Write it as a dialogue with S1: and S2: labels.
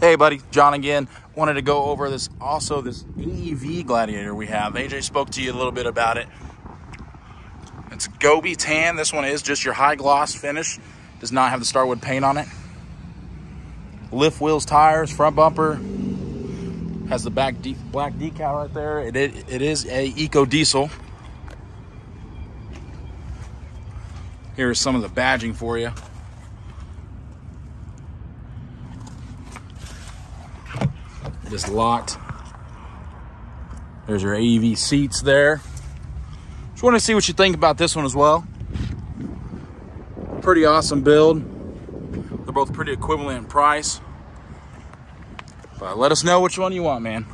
S1: Hey buddy, John again. Wanted to go over this also this AEV Gladiator we have. AJ spoke to you a little bit about it. It's Gobi tan. This one is just your high gloss finish. Does not have the Starwood paint on it. Lift wheels, tires, front bumper. Has the back de black decal right there. It, it, it is a eco diesel. Here's some of the badging for you. Just locked. There's your AEV seats there. Just want to see what you think about this one as well. Pretty awesome build. They're both pretty equivalent in price. But let us know which one you want, man.